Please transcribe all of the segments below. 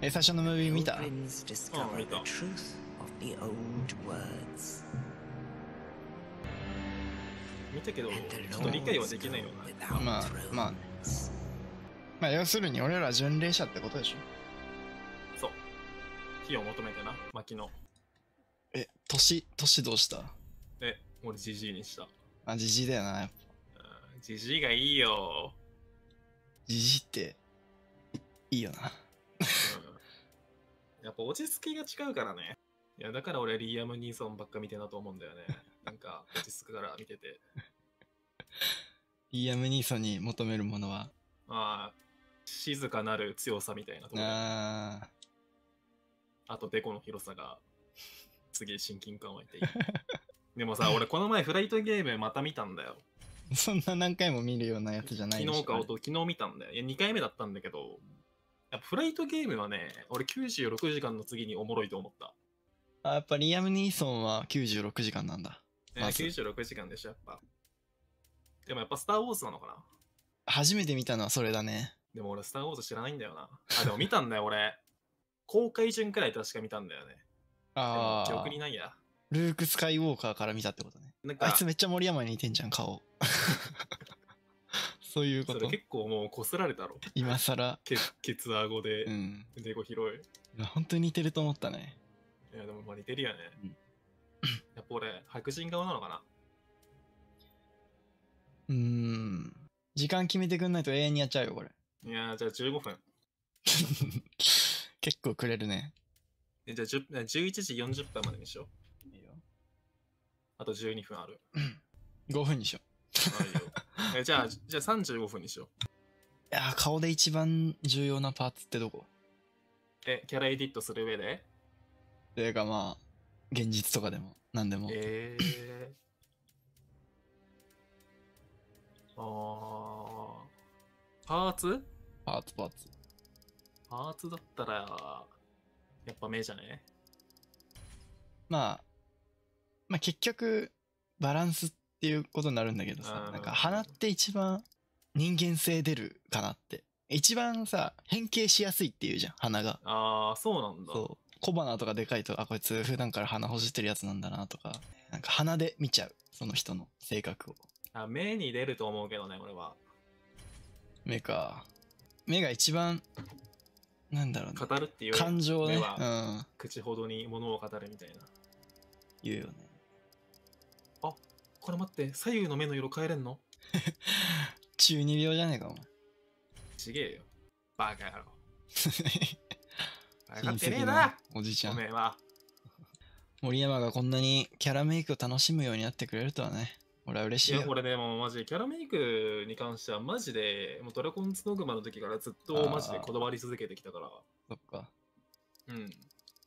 え最初のムービー見た,まあ要するに俺ら巡礼者ってことでしょ。そう。え年年どうした？え俺じじいにした。あじじいだよなうんジジイがいいよ、じじいって、いいよな。うん、やっぱ落ち着きが違うからね。いやだから俺リアム・ニーソンばっか見てんなと思うんだよね。なんか落ち着くから見てて。リアム・ニーソンに求めるものは、まあ静かなる強さみたいなところ。ああとデコの広さがすげえ親近感湧いていいでもさ俺この前フライトゲームまた見たんだよ。ー そんな何回も見るようなやつじゃないでしょ。昨日かおと昨日見たんだよ。いや2回目だったんだけどやっぱフライトゲームはね俺96時間の次におもろいと思った、あ、やっぱリアム・ニーソンは96時間なんだ。えまず。96時間でしょやっぱ。でもやっぱスター・ウォーズなのかな？初めて見たのはそれだね。でも俺スター・ウォーズ知らないんだよな。あでも見たんだよ俺。公開順くらい確か見たんだよね。ああ憶にないやルーク・スカイウォーカーから見たってことね。なんかあいつめっちゃ森山に似てんじゃん、顔。そういうことそれ。結構もうこすられたろ今更。ケケツアゴでうん。デコ広いいや本当に似てると思ったね。いやでもまあ似てるよね、うん やっぱ俺白人顔なのかな？うーん。時間決めてくんないと永遠にやっちゃうよ、これ。いやじゃあ15分 結構くれるね。えじゃあ10 11時40分までにしよう。あと12分ある。5分にしよあいいよ。えじゃあじゃあ35分にしようう。いやー、顔で一番重要なパーツってどこ？えキャラエディットする上で？それがまあ、現実とかでも、何でも。えー、あー。パーツ？パーツパーツ。パーツだったらやっぱ目じゃね？まあ、まあ結局、バランスっていうことになるんだけどさう、んなんか鼻って一番人間性出るかなって。一番さ、変形しやすいっていうじゃん、鼻が。ああそうなんだそう。小鼻とかでかいと、あ、こいつ普段から鼻ほじってるやつなんだなとか、なんか鼻で見ちゃう、その人の性格を。あ目に出ると思うけどね俺は目か。目が一番、なんだろうね。語るっていう感情ね。目うはん。口ほどに物を語るみたいな言うよね。これ待って左右の目の色変えれんの？中二病じゃねえか、お前。ちげえよバカ野郎分か親ってねえなおじちゃん。おめえは森山がこんなにキャラメイクを楽しむようになってくれるとはね。俺は嬉しいよ。いや俺ねもうマジでキャラメイクに関してはマジでもうドラゴンズドグマの時からずっとマジでこだわり続けてきたからそっか。うん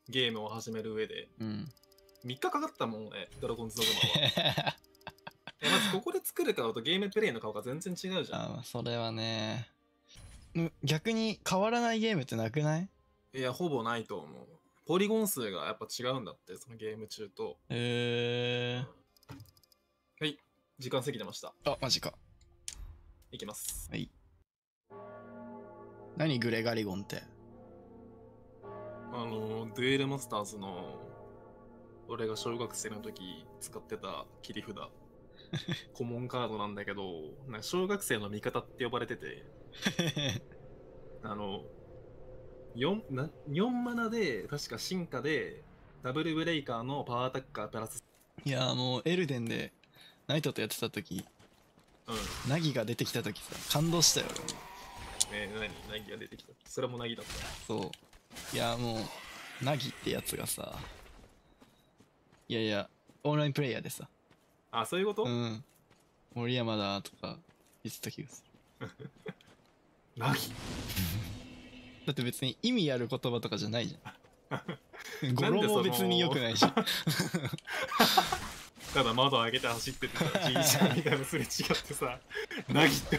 ゲームを始める上でうん。3日かかったもん俺ドラゴンズドグマはえ まずここで作る顔とゲームプレイの顔が全然違うじゃんあまあそれはね。む逆に変わらないゲームってなくない？いやほぼないと思うポリゴン数がやっぱ違うんだってそのゲーム中とえはい時間過ぎてましたー。あ、マジか。いきますはい。何グレガリゴンって？あのデュエルマスターズの俺が小学生の時使ってた切り札コモンカードなんだけどなんか小学生の味方って呼ばれててあの 4, な4マナで確か進化でダブルブレイカーのパワーアタッカープラス。いやもうエルデンでナイトとやってた時うん。ナギが出てきた時さ感動したよ。俺もえー、何ナギが出てきたそれもナギだった。そう。いやもうナギってやつがさいやいやオンラインプレイヤーでさあそういうこと、うん。森山だとか言ってた気がする。ナギだって別に意味ある言葉とかじゃないじゃん。語呂も別に良くないし ただ窓開けて走っててさじいちゃんみたいなのすれ違ってさナギって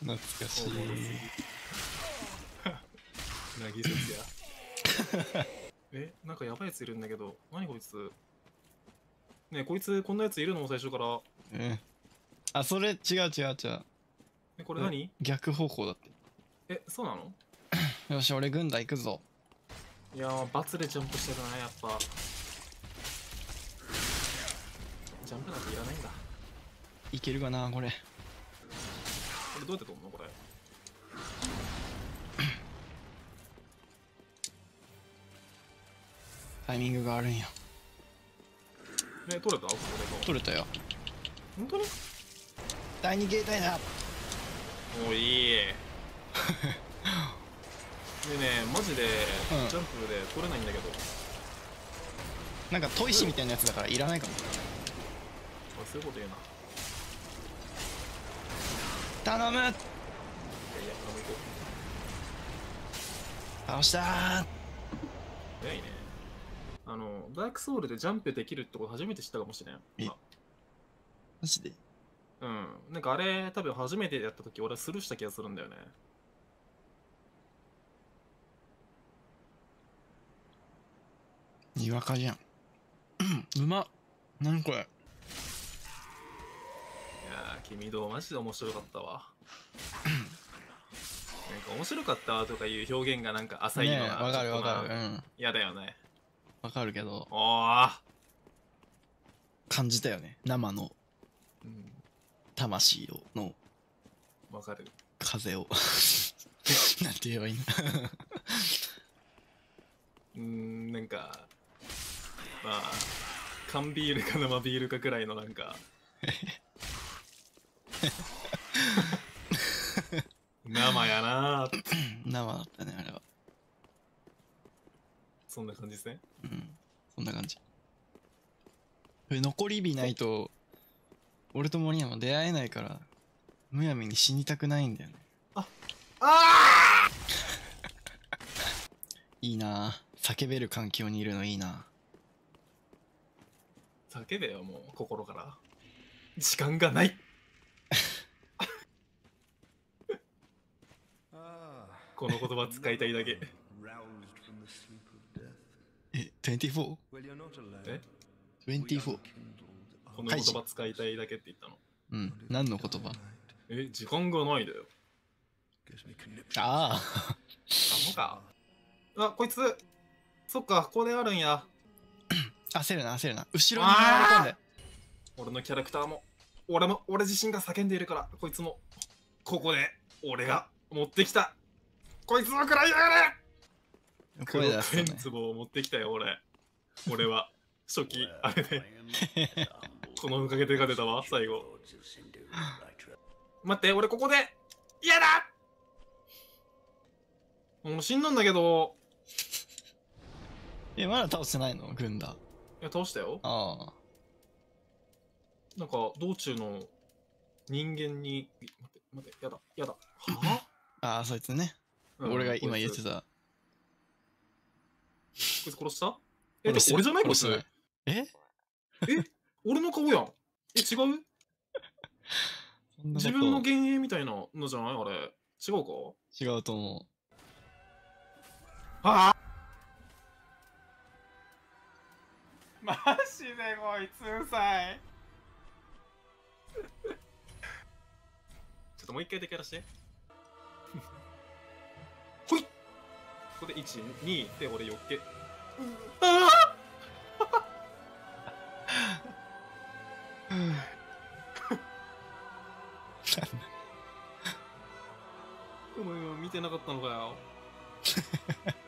懐かしい。なぎ説やえなんかやばいやついるんだけど何こいつ？ねえこいつこんなやついるの最初から。うん。あそれ違う違う違う。えこれ何？逆方向だって。えそうなの？よし俺軍団行くぞ。いやー罰でジャンプしてるなやっぱ。ジャンプなんていらないんだ。いけるかなこれ。これどうやって飛ぶのこれ？タイミングがあるんや。ね取れた？取れたよ。本当に？第二形態だおいい。でねマジでうん。ジャンプで取れないんだけど、なんか砥石みたいなやつだからいらないかも。おいそういうこと言うな。頼む。いやいや頼む倒したー。う早いねあのダークソウルでジャンプできるってこと初めて知ったかもしれん。え？今。マジで？うん。なんかあれ多分初めてやった時俺スルーした気がするんだよね。にわかじゃん。うまっ。何これ？いやー君どうマジで面白かったわ。なんか面白かったとかいう表現がなんか浅いねのがえわかるわかる。うん。嫌だよねわかるけど。感じたよね。生の。うん、魂を。の。わかる。風を。なんて言えばいい んだうーんなんかまあ缶ビールか生ビールかくらいのなんか。生やな生だったねあれはそんな感じですね。うん。そんな感じ。え残り火ないと俺と森山出会えないからむやみに死にたくないんだよね。ああ いいな。あ叫べる環境にいるのいいな。叫べよもう心から。時間がない。この言葉使いたいだけ 24? え ?24。この言葉使いたいだけって言ったの？うん。何の言葉？え、時間がないだよ。ああ。あ、もか。あ、こいつ。そっか、ここであるんや。焦るな、焦るな。後ろに回り込んで。俺のキャラクターも、俺も、俺自身が叫んでいるから、こいつも、ここで、俺が持ってきた。こいつの食らいやがれ声出すとね。黒剣壺を持ってきたよ俺。俺は。初期。あれでこのおかげでが出たわ最後。待って俺ここで。嫌だ！もう死んだんだけど。えまだ倒してないの？軍団。いや倒したよ。ああ。なんか道中の人間に。待って待ってやだやだ。はあ？あそいつね、うん俺が今言ってたこいつ殺した？え、でも俺じゃないこいつ殺してない。え？俺の顔やん。え、違う？自分の幻影みたいなのじゃない？あれ。違うか？違うと思ああ。マジでこいつうさい。ちょっともう一回だけやらして。ほい。ここで1、2で俺よっけ。ああこの今見てなかったのかよ。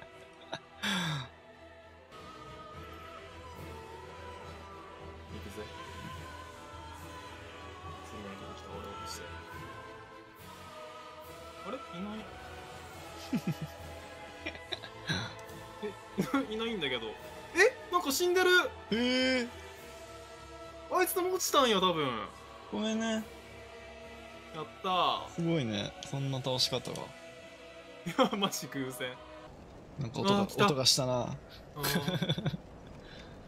んだけど。え？なんか死んでる。うえ。えあいつとも落ちたんや、多分。ごめんね。やった。ー。すごいね。そんな倒し方が。いや、マジ偶然。なんか音が音がしたな。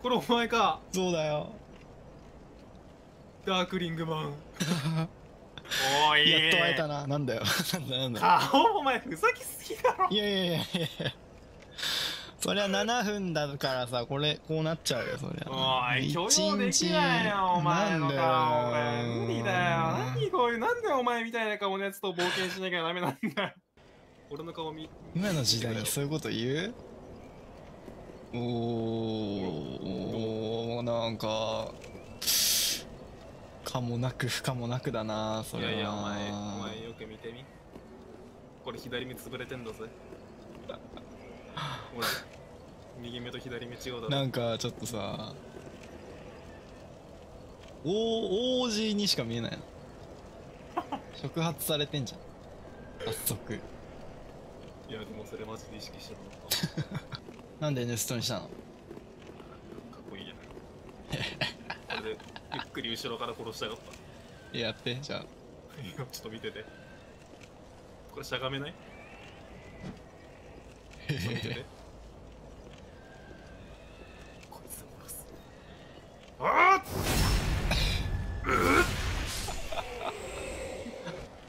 これお前か。そうだよ。ダークリングマン。おいやっと会えたな。なんだよ。なんだなんだ顔お前ふざけすぎだろ。いやいやいやいやそりゃ7分だからさこれこうなっちゃうよそりゃおい、許一容できないよ、お前の顔。なんだよ俺無理だよ。何こういう、なんでお前みたいな顔のやつと冒険しなきゃダメなんだよ。俺の顔見、今の時代にそういうこと言う？おーおーなんかかもなく不可もなくだなそれはいやいや、お前、お前よく見てみ。これ左目潰れてんだぜ。ほら、右目と左目違うだろ。なんかちょっとさお王子にしか見えないな 触発されてんじゃん早速いや、でもそれマジで意識してなかった。なんでヌストにしたの？かっこいいやん。これで、ゆっくり後ろから殺したかった。やってじゃあいやちょっと見てて。これしゃがめないちょっと見てて。こいつで殺す。ああ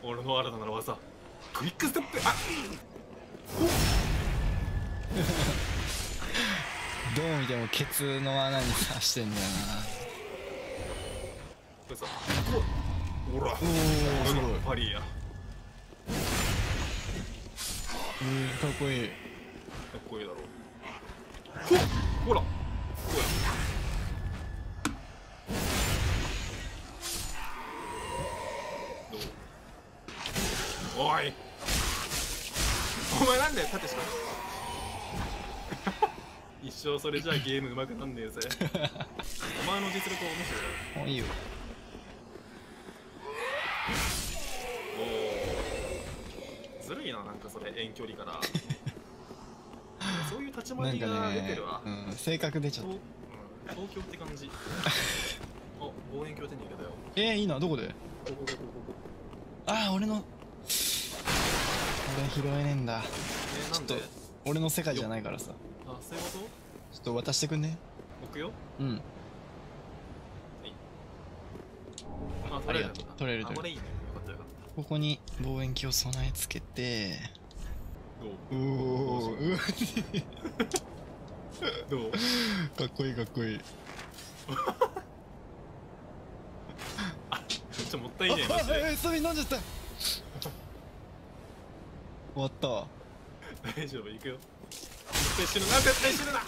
俺の新たなる技。クイックステップあどう見てもケツの穴に刺してんだよなこれさ、こうほら、おおすごいパリや。うんかっこいいこいいだろ。ほっほら、こうや。おい。お前なんだよ縦しか一生それじゃあゲーム上手くなんねえぜ。お前の実力を面白い。もういいよ。おおずるいななんかそれ。遠距離からそういう立ち回なんりがかね出てるわ、うん性格出ちゃっ東たうん、東京って感じ。あ望遠鏡手に入れたよ。えー、いいなどこで？ここここ。ああ俺の。俺拾えねえんだ。えー、ちょっ俺の世界じゃないからさ。あそういうこちょっと渡してくんね？と置くよ。うん。あありがとう取れる取れる。あこれいいね。よかったよかっここに望遠鏡を備え付けて。たどうおおうわどう？かっこいいかっこいい。めっちゃもったいねえマジで。あえサビ飲んじゃった。終わった。わ大丈夫行くよ。絶対死ぬな絶対死ぬな。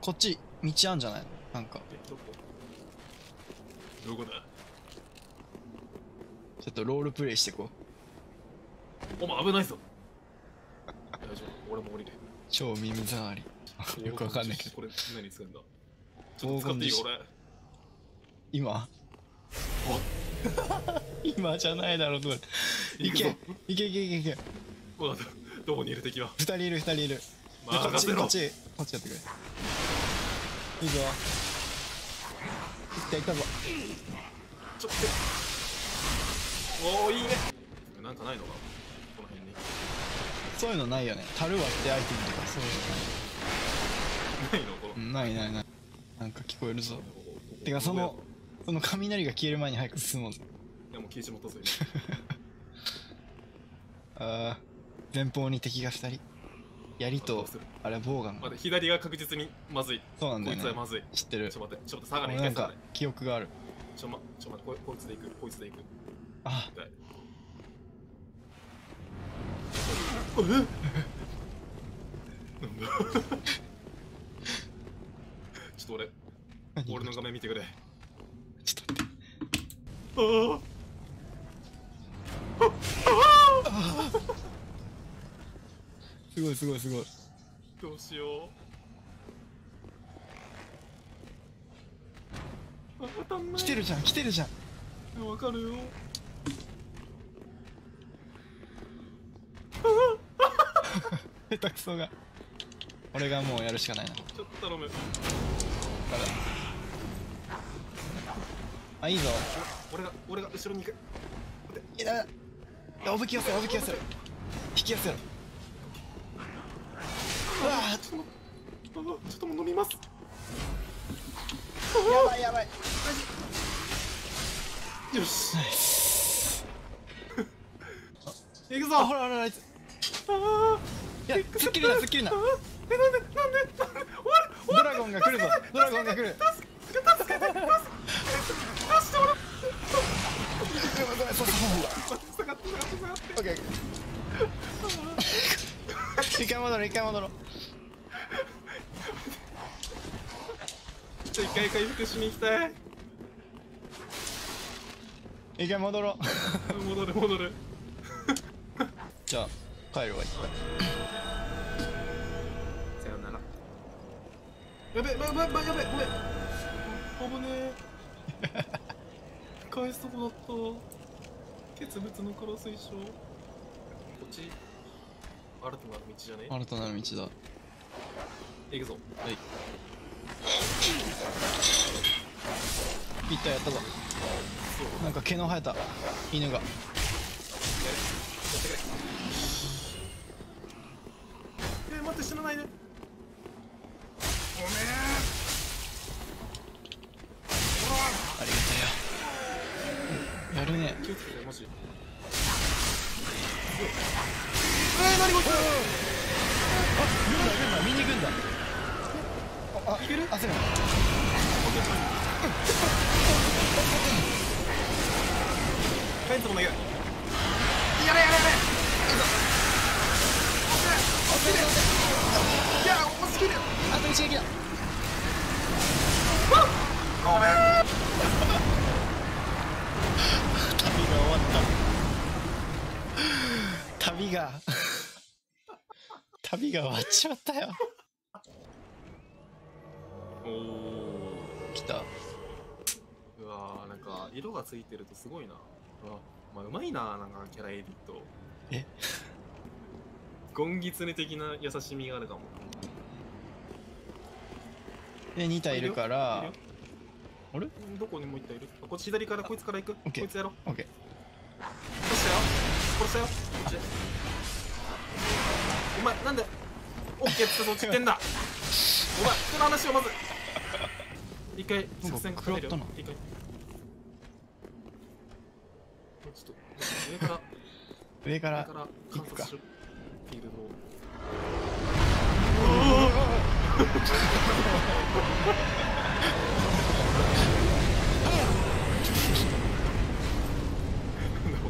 こっち道あんじゃない？のなんか。えどこ？どこだ？ちょっとロールプレイしてこうお前危ないぞ。大丈夫。俺も降りる超耳障り。よくわかんないけど。これ何使うんだ。ちょっと使っていいよ俺。今？今じゃないだろうといけけいけいけいけわかったどこにいる敵は？二人いる二人いる。まあこっち任せろこっち。こっちやってくれ。いいぞ。いったいったぞ。ちょっと。おおいいね。なんかないのか？そういうのないよね。樽割ってアイテムとか。そういう。ないの？この。ないないない。なんか聞こえるぞ。てかそのその雷が消える前に早く進もうぜ。いやもう消えちまったぞ あー。前方に敵が二人。槍とあれはボウガン今待って左が確実にまずい。こいそうなんだよね。つはまずい。知ってる。ちょっと待ってちょっと下がれ。俺なんか記憶がある。ちょまちょ待ってこいこいつで行く？こいつで行く？あ。一回えなんだちょっと俺何？俺の画面見てくれ。ちょっと。待ってああすごいすごいすごい。どうしよう。来てるじゃん来てるじゃん。わかるよ 下手くそが。俺がもうやるしかないな。ちょっと頼む。あいいぞ。俺が俺が後ろに行く。いやおぶき寄せおぶき寄せろ。引き寄せろ。うわあちょっともう飲みます。やばいやばい。よし。ナイス。行くぞ。あほらほらあいつあーやすっきりなすっきりなえなんでなんでなんで終わる終ドラゴンが来るぞ。ドラゴンが来るわる助けて助けて出して俺ごめんそうそう下がって下がって下がって。オッケーオッケー一回戻ろう一回戻ろう。ちょ一回回復しに行きたい。一回戻ろう。戻る戻る。じゃあ帰るわ一回さよなら。やべやべやべやべ。やべごめん危ね。え返すとこだった決物の黒水晶こっち。新たなる道じゃね？新たなる道だ。行くぞ。はい。い。ったやったぞ。なんか毛の生えた犬が。やれ。やってくれえー、待って死なないで。ごめん。ありがたややるね。気をつけてマジえー、何こいつ？軍だ軍だミニ軍だ。ああいける？焦るな。フェンスも投げるやれやれやれいや惜しきるあと一撃だごめん旅が終わった旅が旅が終わっちまったよ。おお来た。うわーなんか色がついてるとすごいな。うわまあうまいななんかキャラエディット。え？ゴンギツネ的な優しみがあるかも。で2体いるかいらあれ？うんどこにもう一体いる？あこっち左からこいつから行く？こいつやろう。オッケー。殺したよ殺したよこっちお前なんで？オッケーってそっち行ってんだ。お前人の話をまず。一回作戦かけるよ。一回。ちょっと上から。上から上から観察しろ。フお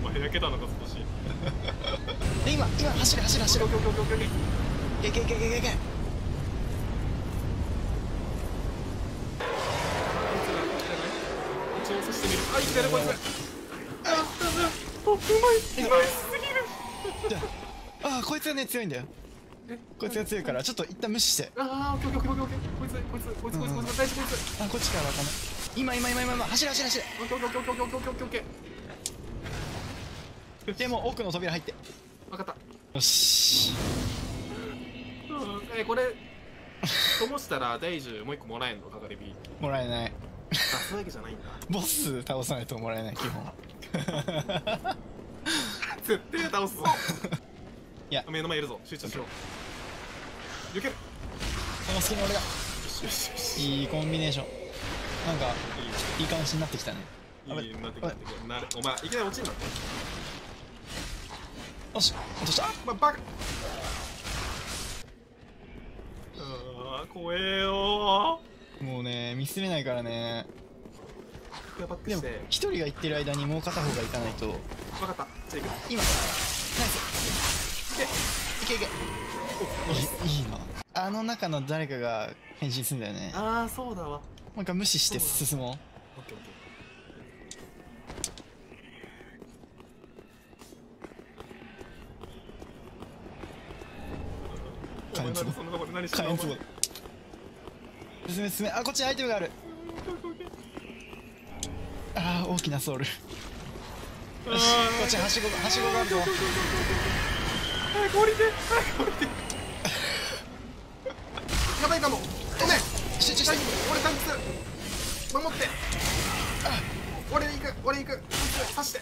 前焼けたのか少しで今今走れ走れ走れオッケーオッケーオッケーオッケーいけいけいけいけいけこいつら来てない一応さしてみる。あ生きてるこいつああうまいうまいすぎるあこいつがね強いんだよ。こいつが強いからちょっと一旦無視して。ああオッケーオッケーオッケーオッケー。こいつこいつこいつこいつこいつ大事こいつあこっちからわかんない今今今今今走れ走れ走れオッケーオッケーオッケーオッケーオッケーオッケーオッケーでも奥の扉入って分かったよしうんえこれ灯したら大樹もう一個もらえんのかかり火もらえない出すわけじゃないんだボス倒さないともらえない基本絶対倒すぞいや目の前いるぞ集中しろ避け。るその隙に俺がよしよしよしいいコンビネーション。なんかいいい感じになってきたね。いいなってきたなお前いきなり落ちんなってよし落とした。まバカ。あー怖えよもうねミスれないからね。でも一人が行ってる間にもう片方が行かないと。分かった。じゃあ行く。今けいけ。いけいな。あの中の誰かが変身するんだよね。ああそうだわ。なんか無視して進もうオッケーオッケーお前なんでそんなとこで何してんの？火炎壺進め進め。あこっちにアイテムがある。あー大きなソウル。よしこっちにはしごがはしごがあるぞ早く降りて早く降りてやばいかも。ごめん。集中して。俺タンクする。守って。あ俺行く。俺行く。刺して。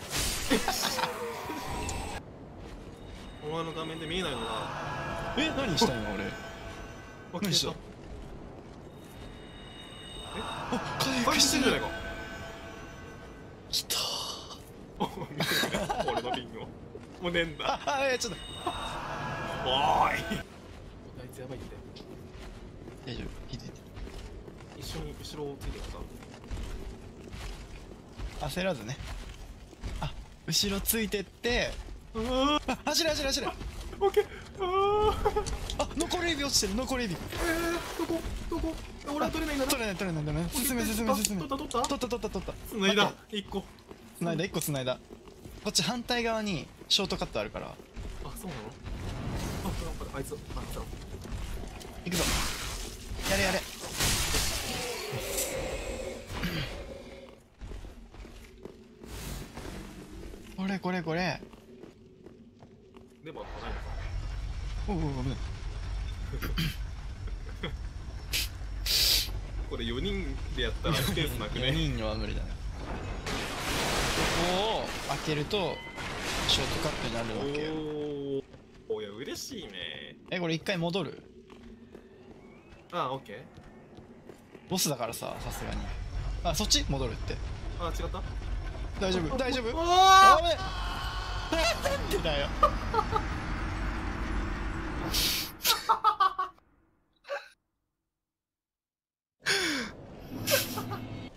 お前の画面で見えないのがえ何したの俺？あ 何した？消えあ回復復しててんじゃないか。きた。俺のリングを。もうねえんだ。ああちょっとおーいつやばいって。大丈夫。気づいて。一緒に後ろをついてくか焦らずね。あ後ろついてって。ああ走れ走れ走れ。あオッケー。あああ残り指落ちてる残り指。えー、どこ？どこ？俺は取れないんだな。取れない取れない取れない。進め進め進め。取った取った？取った取った取った。つないだ。一個。つないだ1個つないだ。こっち反対側にショートカットあるから。あそうなの？あいつ。あ来た行くぞ。やれやれ。これこれこれ。いおうお これ4人でやったらスペースなく4ね 人は無理だね。ここを開けるとショートカットになるわけよ。おおいや嬉しいねえこれ一回戻る？あオッケー。ボスだからささすがに。あそっち？戻るって。あ違った？大丈夫？大丈夫ああ危ないなんでだよ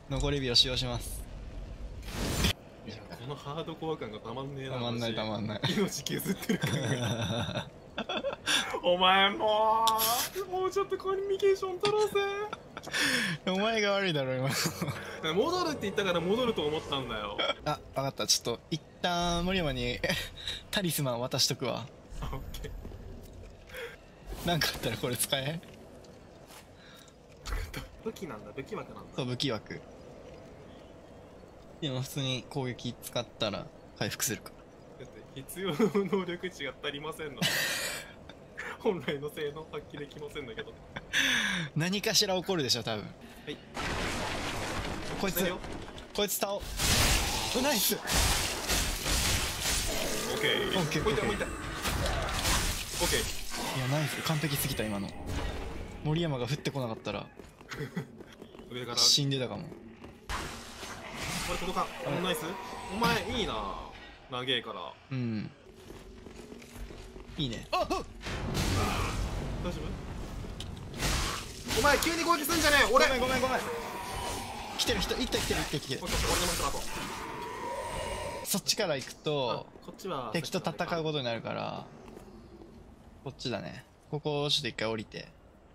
残り火を使用しますこのハードコア感がたまんねえなたまんないたまんない命削ってる感がお前もうもうちょっとコミュニケーション取ろうぜ。お前が悪いだろ今。戻るって言ったから戻ると思ったんだよ。あ分かった。ちょっと一旦森山にタリスマン渡しとくわ。あオッケー。なんかあったらこれ使え？武器なんだ。武器枠なんだ。そう武器枠。でも普通に攻撃使ったら回復するか。らだって必要能力値が足りませんの本来の性能発揮できませんだけど。何かしら起こるでしょ多分。はい。こいつ。こいつ倒。うナイス。オッケー。オッケー置いて置いてオッケー。いやナイス完璧すぎた今の。森山が降ってこなかったら。上から。死んでたかも。これ届か。んおナイス。お前いいな。長えから。うん。いいね。ああ大丈夫？お前急に攻撃すんじゃねえ。俺。ごめんごめんごめん。来てる人一体来てる来てる。オッケー俺の人だとそっちから行くとあこっちは敵と戦うことになるからこっちだね。ここちょっと一回降りて。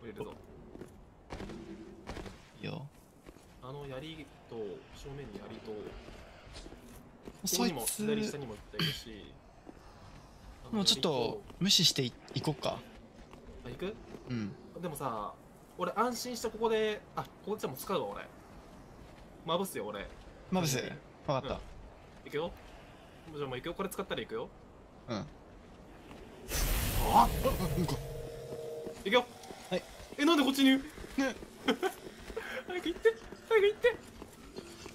降りるぞ。いいよ。あの槍と正面に槍と左下つにもいってるしもうちょっと槍無視してい行こっか。あ行く？うん。でもさ俺安心してここであここでもう使うわ俺。まぶすよ俺。マブス分かった。行くよ。じゃあもう行くよ。これ使ったら行くよ。うん。あうんこ行くよ。はい。えなんでこっちに？ね。早く行って。早く行って。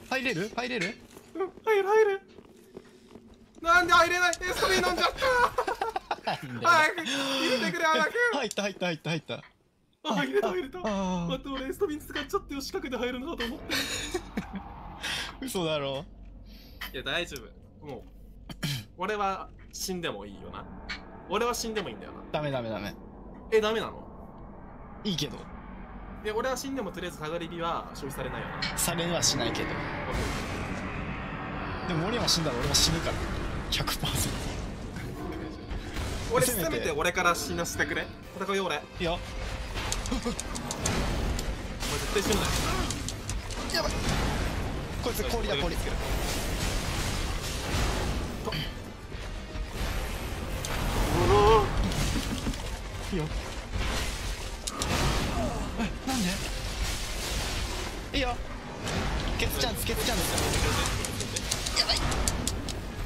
入れる？入れる？うん。入る入る。なんで入れない？エストビー飲んじゃった早く入れてくれ早く入った入った入った入った。あ入れた入れた。あ待って俺エストビン使っちゃってよ四角で入るのかと思って。あ嘘だろ。いや大丈夫。もう俺は死んでもいいよな。俺は死んでもいいんだよな。ダメダメダメ。えダメなの？いいけど。いや俺は死んでもとりあえず下がり火は消費されないよな。されはしないけど。でも森山死んだら俺は死ぬから。100%俺せめて。俺から死なせてくれ。戦うよ俺。おいいよ前絶対死ぬなよ。やばい。こいつ氷だ氷。つけるいいよえなんで？いいよケツチャンスケツチャンス。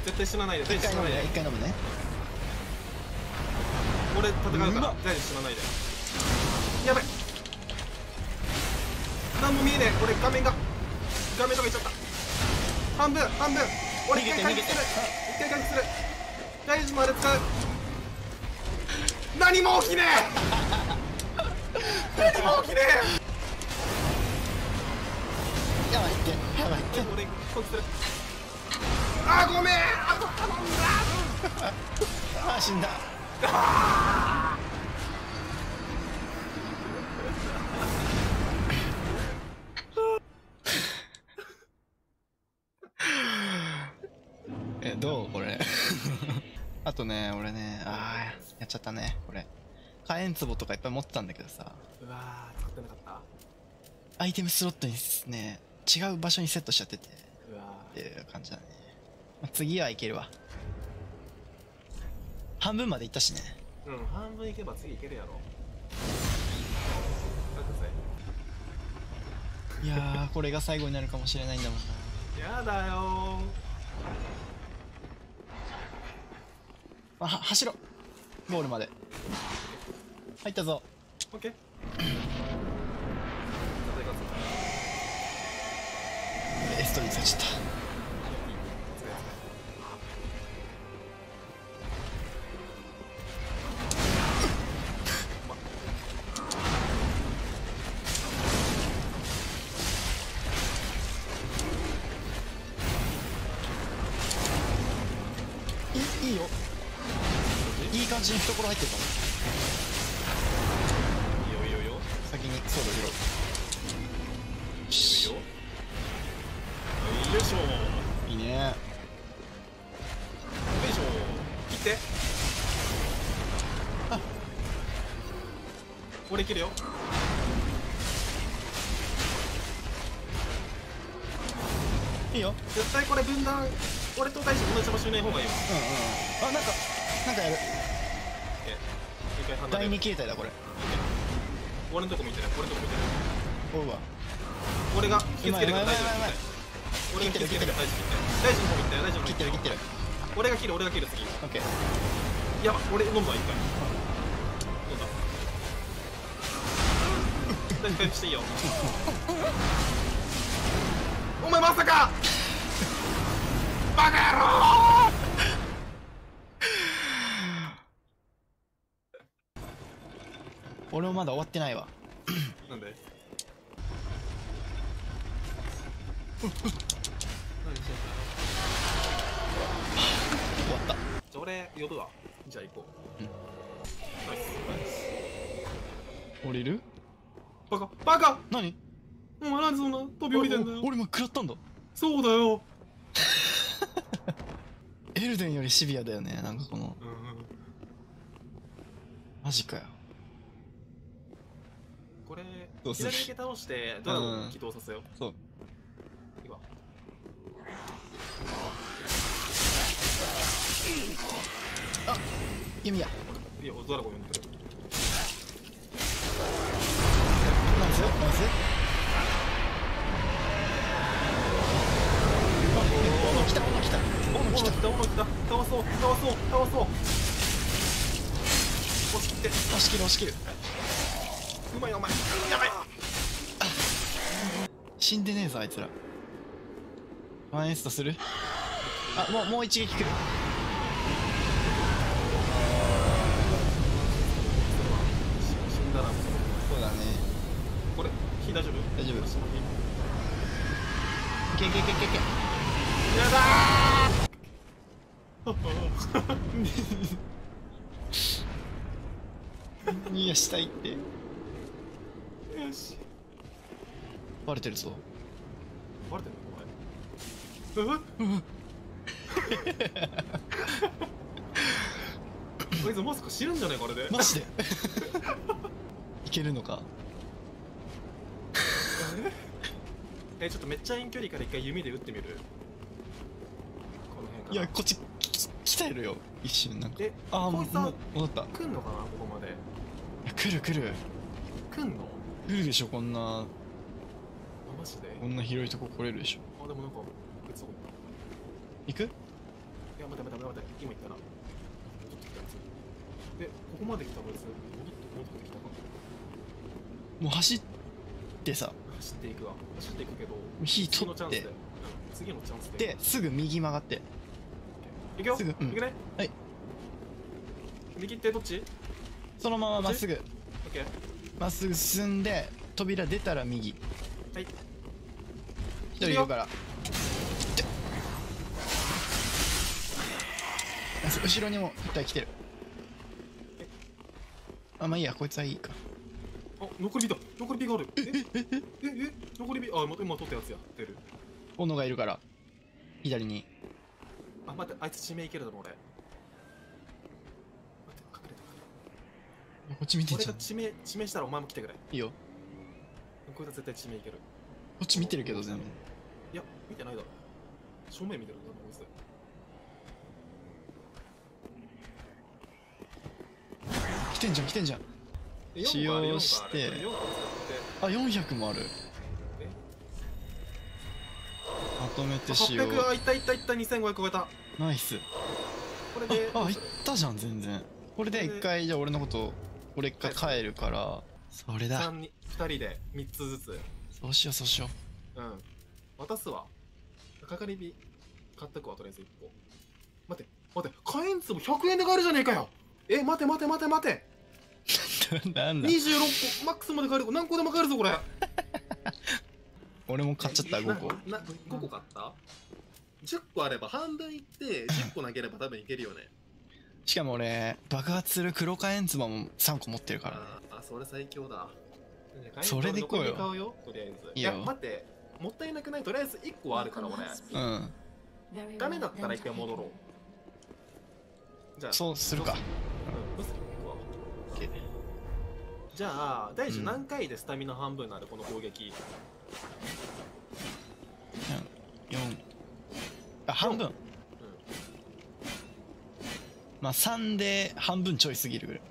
絶対死なないで絶対死なないで。一回飲むね俺戦うから。っ。大丈夫死なないで。やばい何も見えねえ。俺画面が。画面とかいっちゃった。半分半分。俺一回回復する。一回回復する。大丈夫まで使う。何も起きねえ。何も起きねやばいって。やばいって。え俺攻撃する。あごめん。あと頼んだ。あ死んだ えどう？これ。あとね俺ねああやっちゃったねこれ。火炎壺とかいっぱい持ってたんだけどさ。うわー使ってなかった。アイテムスロットにね違う場所にセットしちゃってて。うわっていう感じだね。次はいけるわ。半分までいったしね。ーうん半分いけば次いけるやろ。いやーこれが最後になるかもしれないんだもんな。さやだよあは走ろ。うゴールまで。入ったぞ。ーオッケー。エストリーされちゃった俺と大志同じ場所にいない方がいいわ。うんうん。あなんかなんかやる。第る。二形態だこれ。俺のとこ見てね俺のとこ見てねおうわ俺が気をつけるから今大丈夫俺が気をつけるから大丈夫大事の方見て大事の方見切ってる切ってる。俺が切る俺が切る次。オッケー。やば俺飲むわ一回。飲んだ。大丈夫していいよ。お前まさか野郎俺もまだ終わってないわ。なんで？終わった。じゃあ俺呼ぶわじゃあ行こう、うん。ナイス。降りる？バカ。バカ。何？お前なんでそんな飛び降りてんだよ。お俺も食らったんだ。そうだよエルデンよりシビアだよねなんかこの。うんうんマジかよ。これどうする？左手倒してドラゴン起動させよう、そう。いいわ。弓矢。いいよドラゴン呼んでくれナイスナイスあ斧来た斧来た斧来た。倒そう倒そう倒そう押し切って押し切る押し切る。うまいお前。やばい死んでねえぞあいつら。ワンエストする？あもうもう一撃来る。そうだね。これ？火大丈夫？大丈夫。いけいけいけいけいけ。やだ いやしたいって。ーよし。バレてるぞ。バレてんのお前。え？こいつまさか死ぬんじゃないかあれで。マジで？いけるのか？えちょっとめっちゃ遠距離から一回弓で撃ってみる？この辺からいやこっちき来たやるよ一瞬なんか。えああもう戻った。い来んのかなここまで。や来る来る。来んの？来るでしょこんな。あマジで？こんな広いとこ来れるでしょ。あでもなんか撃つぞ行く？いや待て待て待て今言ったら戻ってきたやつえここまで来たこいつ。戻って戻ってきたか？もう走ってさ。走っていくわ。走っていくけど火取って。うん次のチャンスで。ですぐ右曲がっていくよ。すぐうん。いくね。はい。右ってどっち？そのまままっすぐ。オッケー。まっすぐ進んで扉出たら右。はい。一人いるから。あ後ろにも一体来てる。あまあいいやこいつはいいか。あ残り火だ残り火がある。ええええ。え残り火あ今今取ったやつや。ってる。斧がいるから。左にあ待ってあいつ指名いけるだろ俺。待って隠れてこっち見てん俺じゃん。が指名指名したらお前も来てくれ。いいよ。こいつは絶対指名いける。こっち見てるけど全部。いや見てないだろ。正面見てる。んだこいつ来てんじゃん来てんじゃん。え使用して。あ400もあるとめて使用。800あいったいったいった2500超えた。ナイス。これでああいったじゃん全然。これで一回じゃあ俺のこと俺一回帰るからそれだ。三人2人で3つずつ。そうしようそうしよう。ん。渡すわ。かかり火買ってくわとりあえず1個。待って待って火炎壺100円で買えるじゃねえかよ。え待て待て待て待て。う なんだ。26個マックスまで買える。何個でも買えるぞこれ俺も買っちゃった5個なな5個買った？10個あれば半分いって10個投げれば多分いけるよね。しかも俺爆発する黒火炎壺も3個持ってるから。あーあそれ最強だ。それで行こう。よ。残り買うよ？とりあえず。いや待って。もったいなくない？とりあえず1個はあるから俺。うん。ダメだったら一回戻ろう。じゃあ。そうするか。うん。どうする？ここは。じゃあ大樹うん何回でスタミナ半分になる？この攻撃4あ半分。うん。まあ3で半分ちょいすぎるぐらい。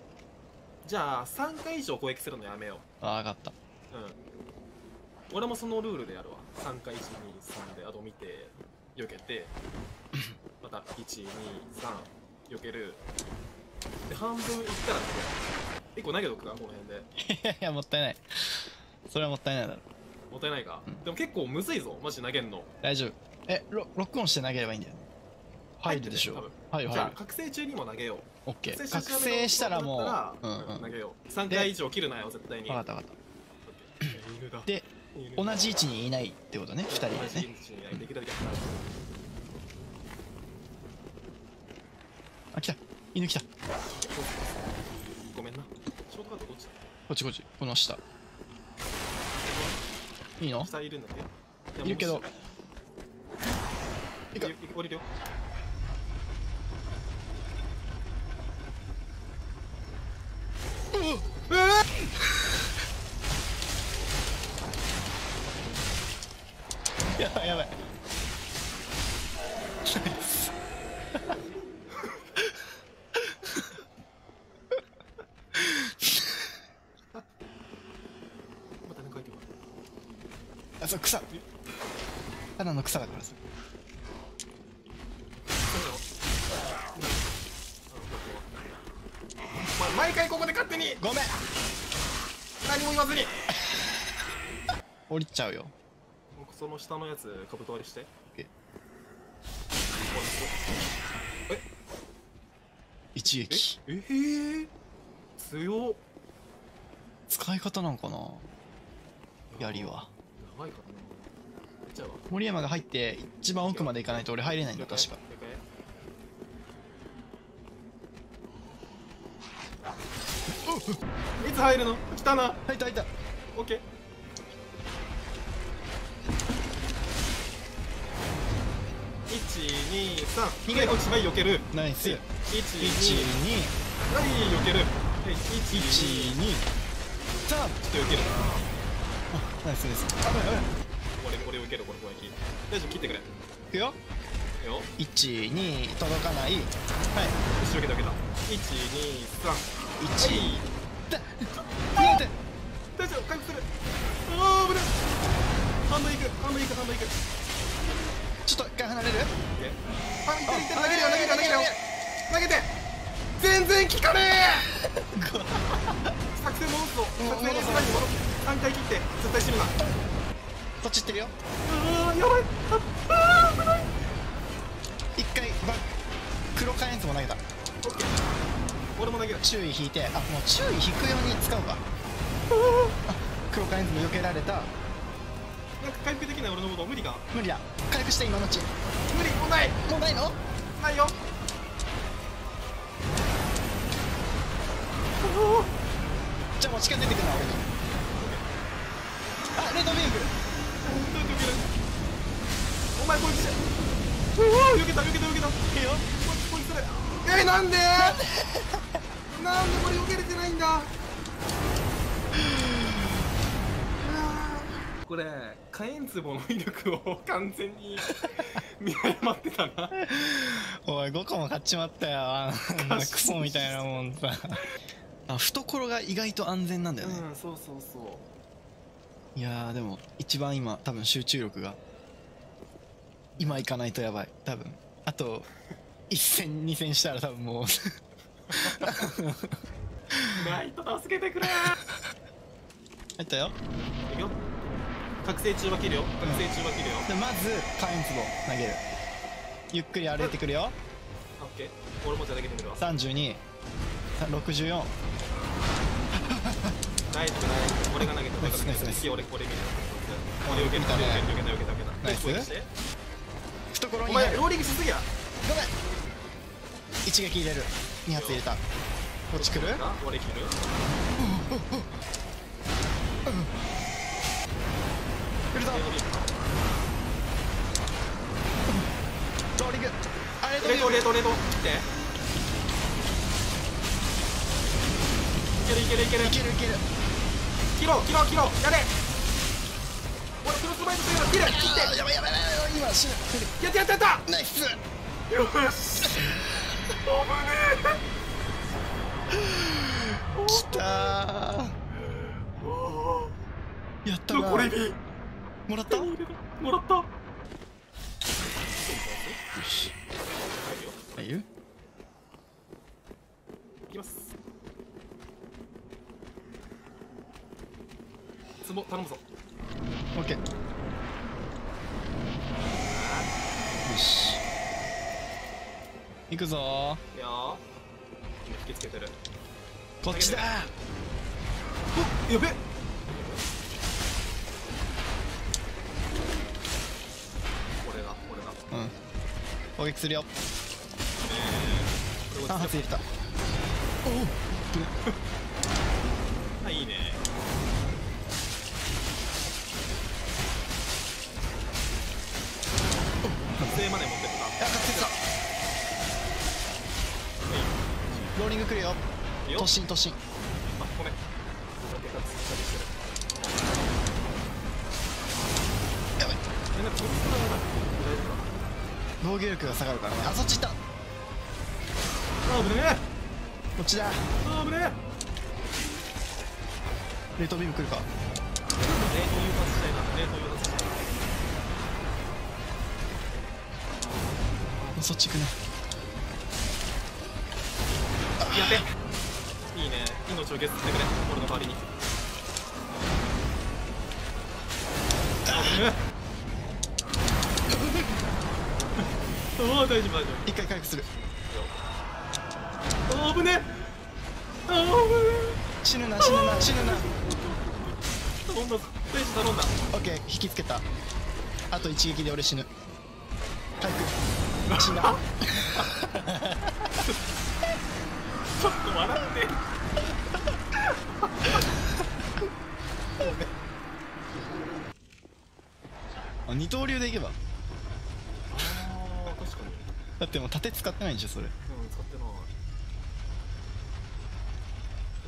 じゃあ3回以上攻撃するのやめよあ分かった。ううん。俺もそのルールでやるわ。3回123であと見て避けて。また123避ける。で半分いったら1個投げとくかこの辺で。いやいやもったいない。それはもったいないだろもったいないか、うん。でも結構むずいぞマジ投げんの。大丈夫。えロロックオンして投げればいいんだよね。入るでしょ入ってる入る入るじゃあ覚醒中にも投げよう。オッケー。中覚醒したらもううんうん投げよう3回以上切るなよ絶対に。分かった分かっオッケー。犬だで同じ位置にいないってことね2人で同じ位ね置にいない。できるだけあ来た。犬来た。こごめんな。ショートカットどっちだ。っちこっち。この下いいの？下いるんだっているけど。いく降りるよ。やばいやばいまた何か書いてるあそう草。ただの草だからさ。お前毎回ここで勝手にごめん。何も言わずに。降りちゃうよ。その下のやつカブト割りして。ええ一撃。え？えー、強っ。使い方なんかな？槍は長いからなゃうわ森山が入って一番奥まで行かないと俺入れないんだ確か。いつ入るの？来たな。入った入った。オッケー。123逃げろ。はいこっちはい避ける。ナイス。1 2 12はい避ける。はい1 2 12さあちょっと避けるナイスです。危ない危ない俺俺避けるこれ攻撃。大丈夫切ってくれ。いくよ。いいよ12届かない。はい。よし避けた。避けた123 1だ逃げて。大丈夫回復する。ああ危ない。ハンドいく。ハンドいくハンドいく。ちょっと一回離れる？あ、いってるいってる投げるよ投げるよ。投げるよ。投げて。全然効かねえ。作戦戻すぞ。作戦戻す3回切って絶対死ぬな。こっち行ってるよ。あーやばい。ああー危ない。一回バ黒火炎壺投げた。オッケー。俺も投げる。注意引いてあもう注意引くように使うか。あ黒火炎壺避けられた。なんか回復できない俺のこと無理か？無理だ。回復して今のうち。無理もうない。もうないの？ないよ。じゃあもう近づいてくるな俺にあレッドビーグルどうやって受けるお前こいつおお避けた避けた避けた。いいよ。こいつらえー、なんで？なんでこれ避けれてないんだ？これ火炎壺の威力を完全に見誤ってたな。おい5個も買っちまったよ。あんなクソみたいなもんさ。あ懐が意外と安全なんだよね、うんそうそうそう。いやーでも一番今多分集中力が今行かないとやばい。多分。あと1戦2戦したら多分もう。ナイト助けてくれ。入ったよ。いくよ。覚醒中は切るよ。覚醒中は切るよ、でまず火炎壺投げる。ゆっくり歩いてくるよ。オッケー。俺もじゃあ投げてみるわ。32 64大丈夫大丈夫俺が投げた俺が投げナイスナイスた次俺これ見る。俺避けたけた避けた避けたナイスにお前ローリングしすぎや。ごめん。一撃入れる。2発入れた。こっち来る？あ俺切る？来る。ぞローリング。あれレートレートレート。来ていけるいけるいける。いけるいける。切ろう切ろう切ろう。やれ。俺クロスバイトするから切る。切って。やばいやばいやばい今死ぬやったやったやった。ナイスよし。危ねきた。ーやったえな。残り火もらった。もらったはいよいきます。ツボ頼むぞオッケーよし行くぞ。いいよ今引きつけてる。こっちだ。おやべ。俺だ俺だ。うん。攻撃するよ。これ3発入れた。あいいよ突進突進あごめん。ロケットつったりしてるやばい。防御力が下がるからね。あそっち行った。こあぶねえ。っちだ。あぶねえ。レートビーム来るか。冷凍誘発したいな。冷凍誘発したいそっち行くね。やべ命を削ってくれ俺の代わりに。あぶねえああ大丈夫大丈一回回復する。夫あぶねえ。あぶね死ぬな死ぬな死ぬな。え頼んだージ頼んだ。オッケー引きつけた。あと一撃で俺死ぬ。回復。死んだ ちょっと笑って二刀流でいけば。ああ確かに。だってもう盾使ってないんでしょそれ。うん使ってない。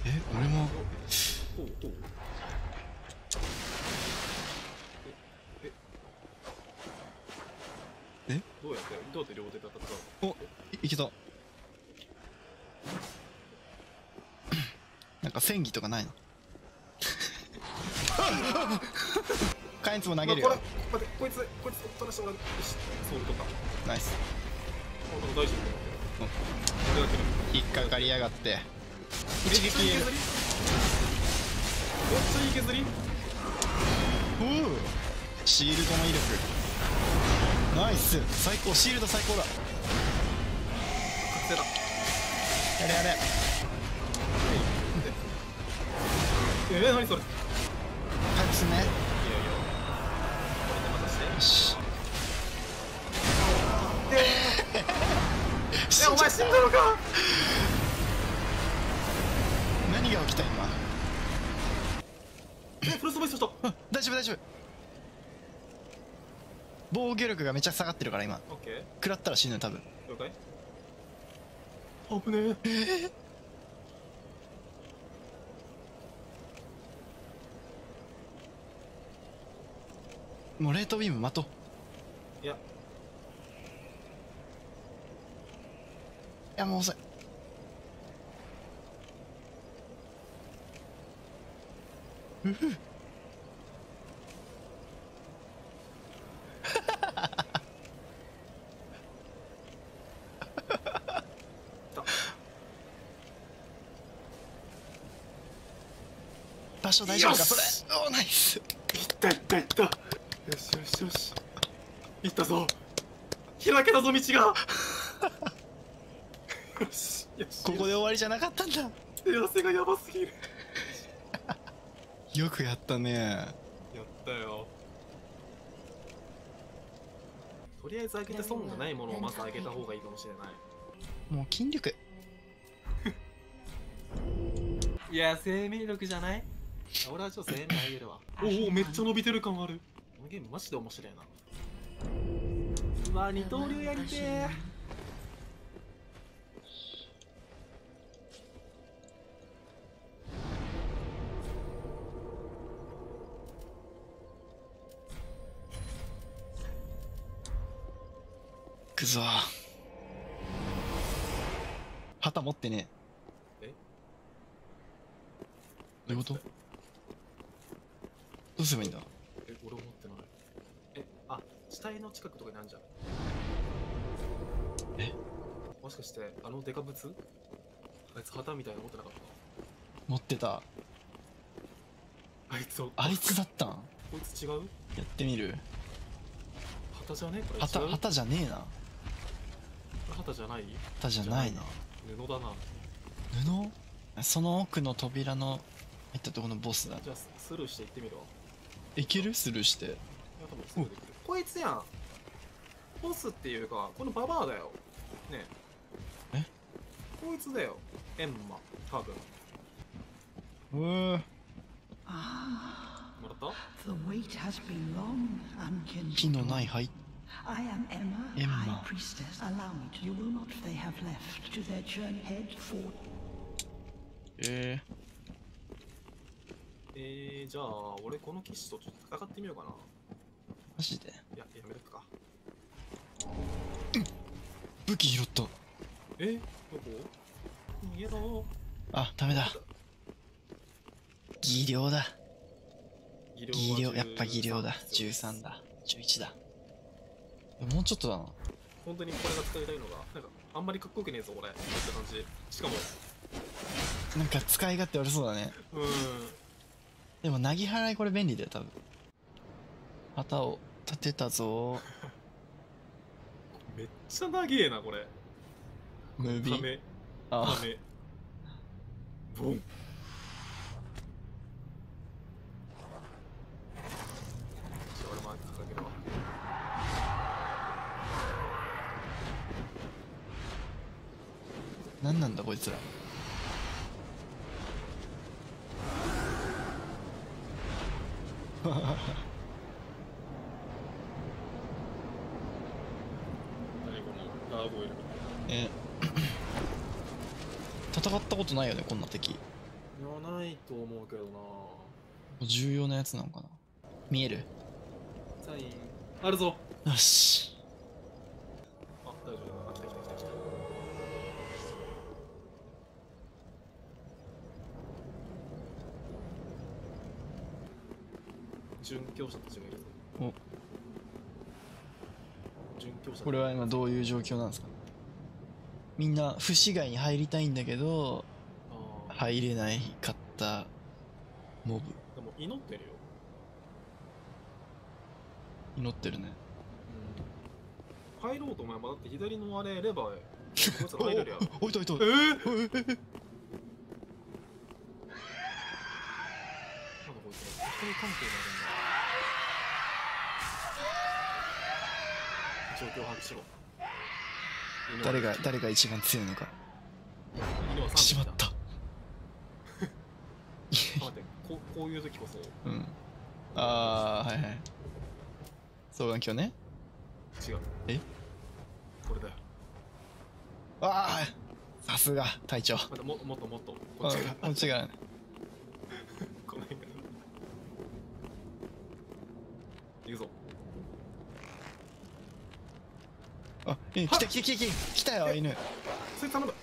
え俺も。ほうほうえええ？どうやってどうやって両手で戦うおいいけた。なんか戦技とかないの？火炎壺投げるよ。まあらしてもらう。ソウルとかナイス大丈夫。引っかかりやがって。一撃めっちゃいい削り。おおシールドの威力。ナイス最高。シールド最高だ。覚醒だ。やれやれ。えー、何それ。い回復すんねのか何が起きた今？えフロストボイスした。あ大丈夫大丈夫。防御力がめっちゃ下がってるから今。オッケー。食らったら死ぬ多分。了解。危ねえ。もう冷凍ビーム待とう。いややもう遅い。うふた場所大丈夫か？それ。おーナイス。いったいったいった。よしよしよし。いったぞ。開けたぞ道がここで終わりじゃなかったんだ。手汗がやばすぎる。よくやったね。やったよ。とりあえず開けて損がないものをまず開けた方がいいかもしれない。もう筋力。いや生命力じゃない？俺はちょっと生命あげるわ。おおめっちゃ伸びてる感ある。このゲームマジで面白いな。うわ二刀流やりてえくぞ。旗持ってね。え？どういうこと？どうすればいいんだ？え俺持ってない。えあ死体の近くとかにあるじゃん。え？もしかしてあのデカブツ？あいつ旗みたいなの持ってなかっ持ってた。たあいつを。あいつだったん？こいつ違う？やってみる。旗じゃね？これ旗旗じゃねえな旗じゃない？旗じゃないな。布だな。布？その奥の扉の入ったところのボスだ。じゃあススルーして行ってみるわ。いける？スルーして。いや多分すぐできる。こいつやん。ボスっていうかこのババアだよ。ね。え？こいつだよ。エンマ。多分。うー。Ah, もらった？火の.ない灰 I am Emma, Emma. High Priestess. Allow me to. You will not. They have left to their journey. Head for ええー、じゃあ俺この騎士とちょっと戦ってみようかなー、マジでいややめるか武器拾ったえどこ逃げろあダメだ技量だ技技量はやっぱ技量だ必要です13だ11だもうちょっとだな。本当にこれが使いたいのがなんかあんまりかっこよくねえぞ俺って感じ。しかも。なんか使い勝手悪そうだね。うーん。でもなぎ払いこれ便利だよ多分。旗を立てたぞ。めっちゃ長えなこれ。ムービー？あためボンじゃあ俺もかけるわ何なんだこいつら。え。戦ったことないよねこんな敵。いやないと思うけどな。重要なやつなのかな。見える？サイン。あるぞ。よし。あ大丈夫だあ来た来た来た来た殉教者たちがいる。ぞお。殉教者これは今どういう状況なんですか？みんな不死街に入りたいんだけど入れないかったモブ。でも祈ってるよ、祈ってるね。うん、入ろうと思えばだって左のあれレバーこいつら入れるやろおいたいた。えー、なんだこいつら人に関係になるんだ状況を把握しろ。誰が誰が一番強いのか。犬は3しまった。待ってこうこういう時こそ。うん。ああはいはい。双眼鏡ね。違う。え？これだよ。ああさすが隊長。ももっともっと。ここっちがっちがね。この辺が行くぞあえ来た来た来た来た来たよ犬。それ頼む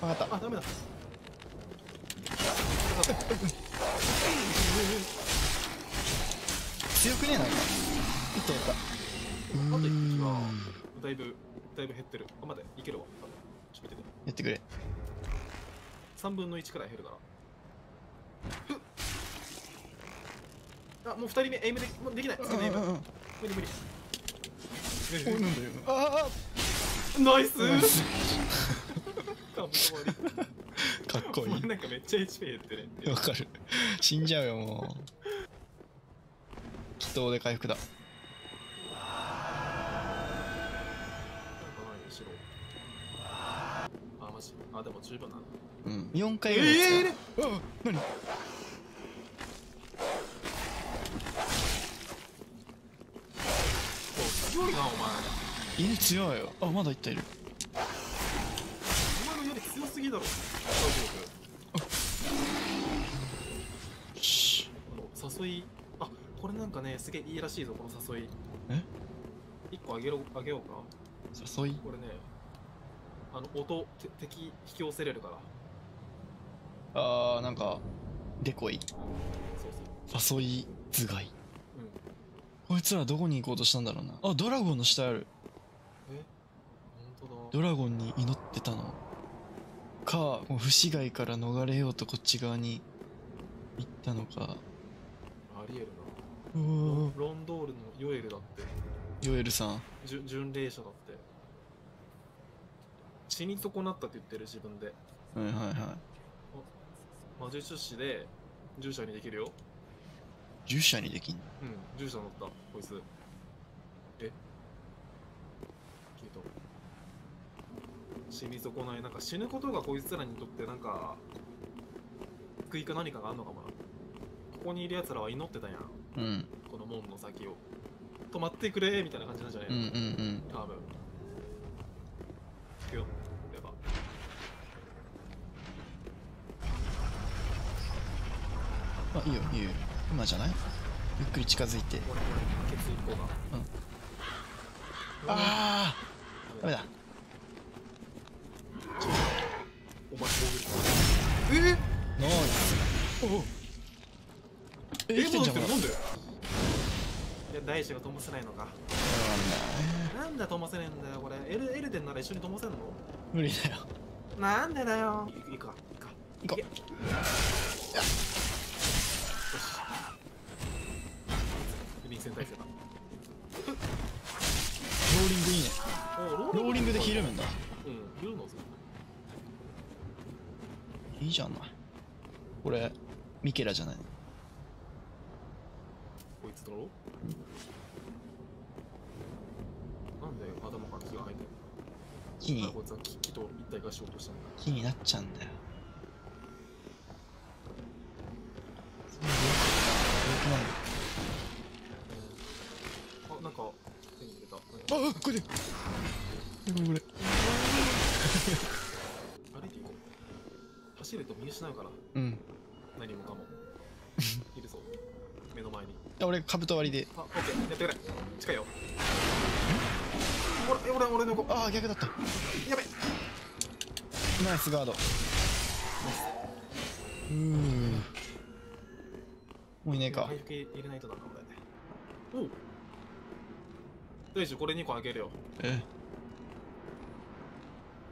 分かった。あダメだ。強くねえなんかいったいった。あと一匹はうだいぶだいぶ減ってる。あ待っていけるわ。ちょっと見ててやってくれ。3分の1くらい減るから。あもう2人目エイムでもうできない。無理無理ああナイスかっこいお前なんかめっちゃ HP 減ってねいわかる。死んじゃうよもう。祈祷で回復だ。あマジあでも十分なん。だうん。4回ぐらいええあ何お強いなお前。犬強いよ。あまだいったいる。お前のより強すぎだろ。誘い。あこれなんかねすげえいいらしいぞこの誘い。え？一個あげろあげようか？誘い？これねあの音て敵引き寄せれるから。あーなんかデコイ。そうそう。誘い頭蓋。うんこいつらどこに行こうとしたんだろうな。あドラゴンの下ある。え？本当だ。ドラゴンに祈ってたの。かもう不死骸から逃れようとこっち側に行ったのか。ありえるうなおロンドールのヨエルだって。ヨエルさん。じゅ巡礼者だって。死に損なったって言ってる自分で。はいはいはい。魔術師で従者にできるよ従者にできんの？うん従者乗ったこいつ。え？消えた。死に損ないなんか死ぬことがこいつらにとってなんか救いか何かがあんのかもな。ここにいる奴らは祈ってたやん。うん。この門の先を。止まってくれみたいな感じなんじゃないうんの、うんうん。多分。行くよやばあいいよいいよ今じゃない？ゆっくり近づいて。うん。ああダメだ。え？ナイスおえ？生きてんじゃんほらなんでいや大志が灯せないのか。なんで灯せねえんだよこれ。エルエルデンなら一緒に灯せんの？無理だよ。なんでだよ。いいくか。いくか行こうローリングいいね。おロローリングでひるむんだ。うんひるのすいいじゃないこれミケラじゃないの？こいつだろ？なんで頭から木が生えてる木に。のこいつは木木と一体化しようとしたんだ木になっちゃうんだよ俺カブト割りで。あオッケー。やってくれ。近いよ。俺俺俺の子。ああ逆だった。やべ。ナイスガード。うーもういねえか回復入れないとだねおう。大丈夫これ2個あげるよ。え？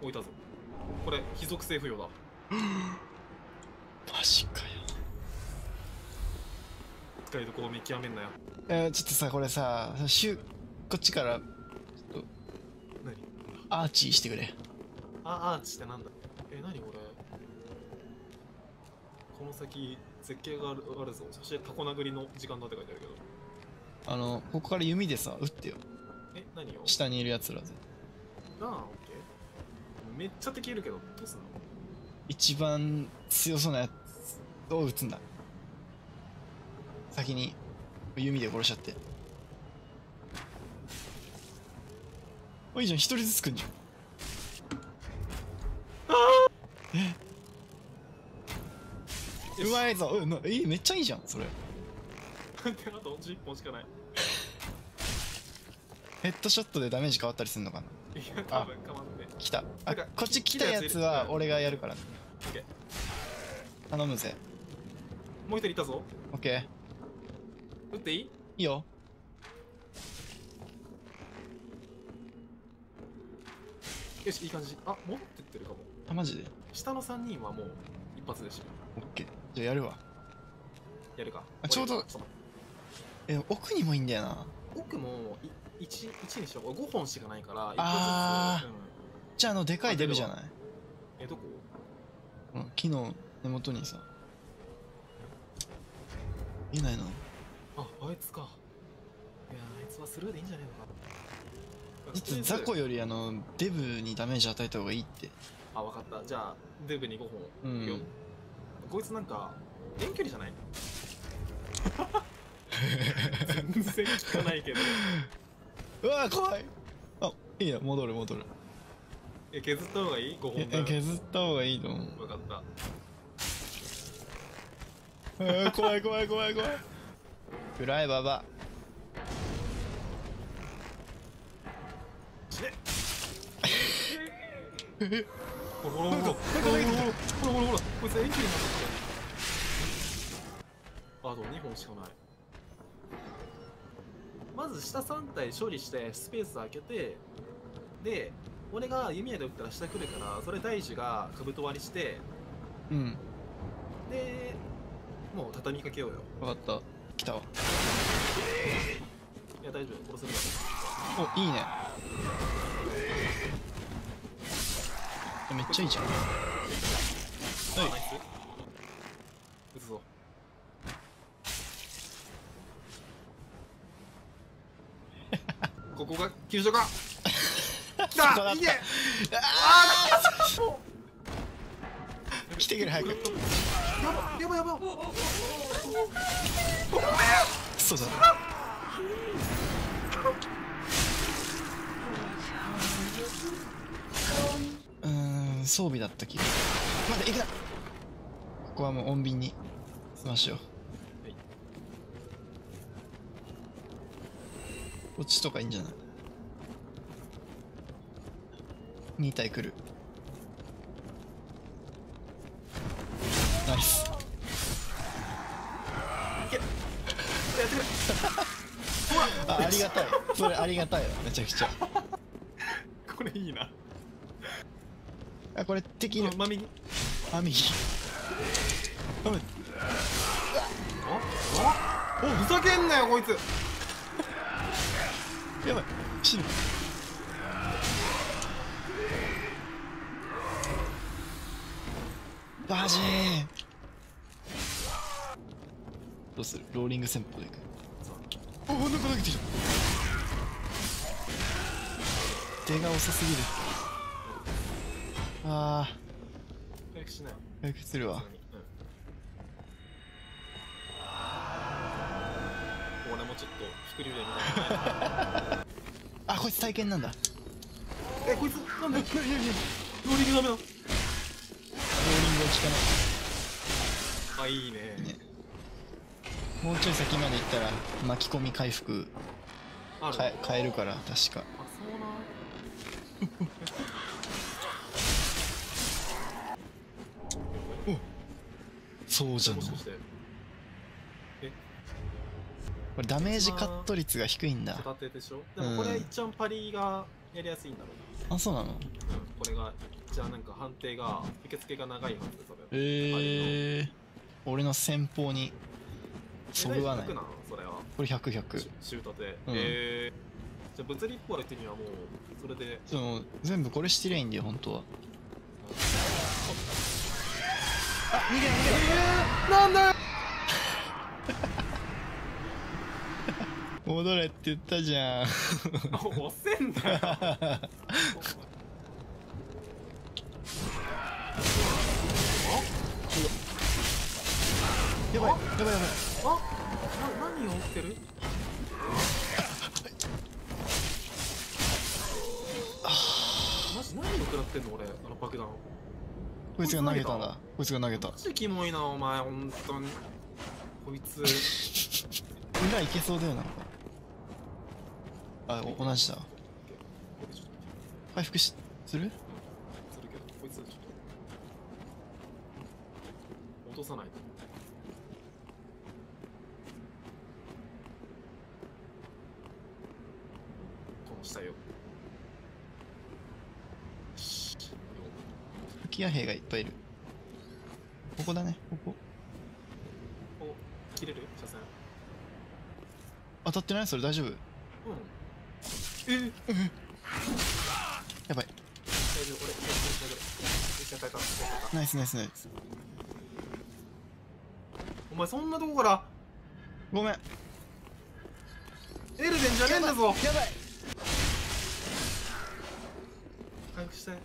置いたぞ。これ非属性付与だ。マジかよ使いどころ見極めんなよ。えー、ちょっとさこれさシュこっちから何？アーチしてくれ。あアーチってなんだ？え何これ？この先絶景があるあるぞ。そしてタコ殴りの時間だって書いてあるけど。あのここから弓でさ撃ってよ。え何を？下にいるやつらぜああオッケー。めっちゃ敵いるけどどうすんの？一番強そうなやつを撃つんだ先に弓で殺しちゃって。あいいじゃん一人ずつ来んじゃん。え？うまいぞ。うんないいめっちゃいいじゃんそれ。であと11本しかない。ヘッドショットでダメージ変わったりするのかな？いや多分変わんね。来た。あこっち来たやつは俺がやるからね。頼むぜ。ーもう一人いたぞ。オッケー撃っていい？いいよ。よしいい感じ。あ持ってってるかも。あマジで？下の3人はもう一発でしょ。オッケー。じゃあやるわ。やるか。あちょうどえ奥にもいいんだよな。奥もい 1, 1にしよう5本しかないからあー一個ずつ、うん、じゃああのでかいデブじゃない？えどこ？うん木の根元にさ。いないの？ああいつか。いやあいつはスルーでいいんじゃないのか。だって雑魚よりあのデブにダメージ与えた方がいいって。あ分かった。じゃあデブに5本、うん。こいつなんか遠距離じゃない？全然効かないけど。うわー怖い。あいいよ戻る戻る。え削った方がいい ?5 本削った方がいいと思う。分かった。怖い怖い怖い怖い暗いババほらほらほらほらほらほらほらほらほらこいつ遠距離になったあと2本しかないまず下3体処理してスペース開けてで俺が弓矢で撃ったら下来るからそれ大樹が兜割りしてうんでもう畳みかけようよ分かった来たわ。いや大丈夫。殺せる。かおいいね。めっちゃいいじゃん。らはい。撃つぞ。ここが急所か。来た！た。いけ来てくれ早く。やばやば。やばそうだ。うん装備だった気が待って行くな。ここはもう穏便に。済ましよう、はいこっちとかいいんじゃない？2体来る。ナイスやってくれあありがたいそれありがたいわめちゃくちゃこれいいなあこれ敵いるまみにあ右あめああおふざけんなよこいつやばい死ぬバジーする。ローリング戦法で。いくおおなんか投げてる手が遅すぎる。あ早くしない。ー回復するわ。うん。俺もちょっと副流でみたいな。あこいつ体験なんだえこいつなんでローリングダメだローリングは効かない。あいいねねもうちょい先まで行ったら巻き込み回復かえ変えるから確か。あそうじゃんこもしかしてれダメージカット率が低いんだ。片手でしょ？でもこれうん一番パリがやりやすいんだろうあそうな。のな、うん、これがじゃあなんか判定が受付が長いはずでそれえー、俺の？先方にそぐわない。なん？それは。これ100100しシュートで、うん。えー、じゃあ物理っぽい手にはもうそれで。その全部これしてりゃいいんだよ本当は。えー、なんだよ！戻れって言ったじゃん。押せんだよ。やばいやばいやばいあな何を追ってる？マジ何を食らってんの俺あの爆弾こいつが投げたんだ。こいつが。投げた。マジキモいなお前本当に。こいつ。裏いけそうだよな。あお同じだ。回復しする？するけどこいつちょっと。落とさないとこの下よし吹き矢兵がいっぱいいる。ここだね。ここ。お切れる？車線。当たってない？それ大丈夫？うん。え？やばい。大丈夫俺大丈夫ナイスナイスナイス。お前そんなとこから？ごめん。エルデンじゃねえんだぞ。やばい。回復したい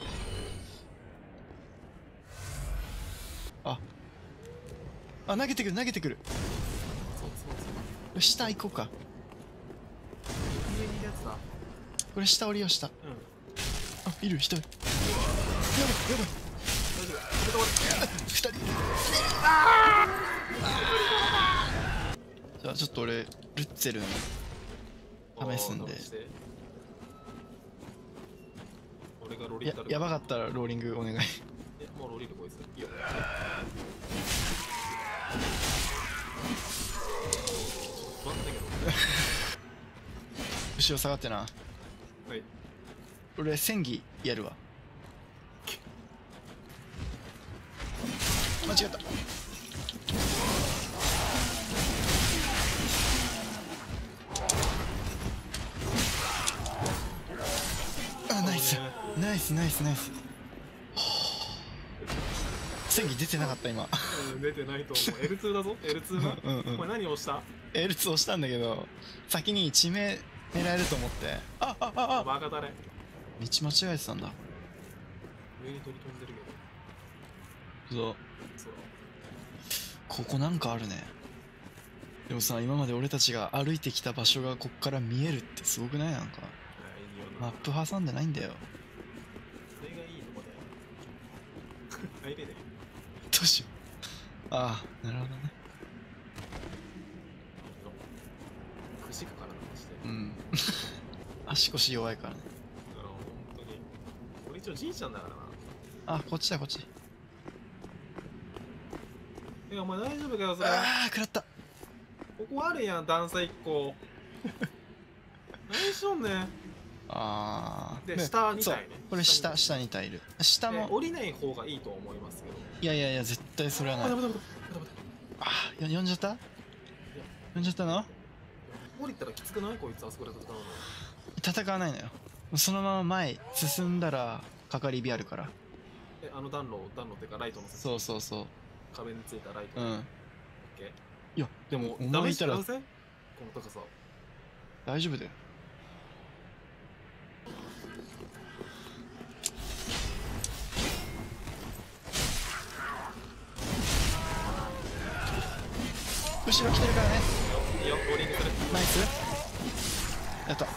あ。あ投げてくる投げてくる。下行こうか。上にいるやつだこれ下降りよう下。うん。あいる人。やばいやばい。大丈夫。これで二人。いるじゃあちょっと俺ルッツェルに終わり試すんで俺やばかったらローリングお願いえもうロリルこいつ。いいよ。不安だけど後ろ下がってな。はい。俺戦技やるわ。間違った。あナイス。ナイスナイスナイス戦技出てなかった今。うん出てないと思う。L2 だぞ。L2 な。うんうんお前何をした？L2 押したんだけど先に地名狙えると思って。ああああ。バカだね。道間違えてたんだ。上に飛び飛んでるけど。ここなんかあるね。でもさ今まで俺たちが歩いてきた場所がこっから見えるってすごくない？なんか。マップ挟んでないんだよ。それがいいとこだよ。入れねどうし。ようああなるほどね。うん。足腰弱いからね。あの本当に。俺一応じいちゃんだからな。あこっちだこっち。えお前大丈夫かよそれ。ああ食らった。ここあるやん段差1個。何しよんね。ん ああで下にそう。体ねこれ下下下に体いる下えも降りない方がいいと思いますけどいやいやいや絶対それはない。あダメダメダメ。ダメあーよ呼んじゃった？呼んじゃったの？降りたらきつくない？こいつあそこで戦うの。戦わないのよ。そのまま前進んだらかかり火あるから。えあの暖炉暖炉っていうかライトのそうそうそ壁についたライト。ううん。オッケー。いやでもお前いたらこの高さ。大丈夫だよ後ろ来てるからね。いいよボーリングするナイス。やった。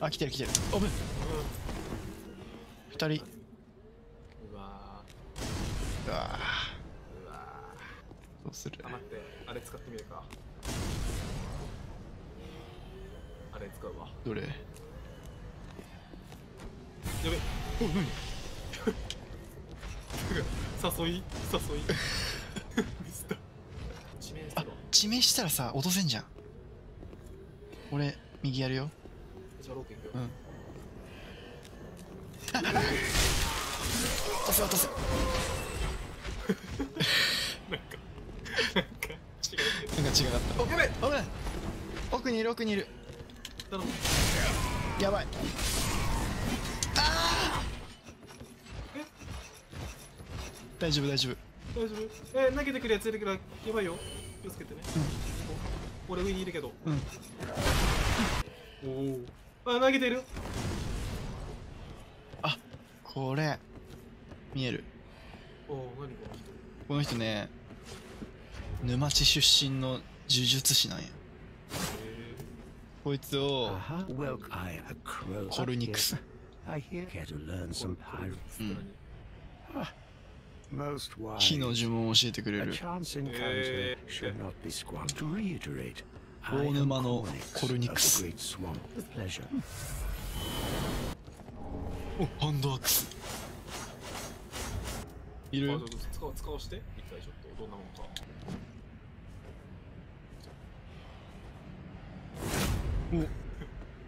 あ来てる来てる。おぶう二人さ落とせんじゃん。俺右やるよ。じゃあローク行くよ、うん。落とせ落とせ。なんかなんか違う。けなんか違かったどおやべ危ない。奥にいる奥にいる。頼む。やばい。あえ？ー大丈夫大丈夫。大丈夫？え投げてくるやつ出てくるやばいよ。気をつけてね、お俺上にいるけど。うん。おおあ投げてる。あこれ。見える。おお何この人。この人ね沼地出身の呪術師なんや。へここいつを Uh-huh. コルニクス.うん火の呪文を教えてくれる。大沼のコルニックス。おハンドアック。いるお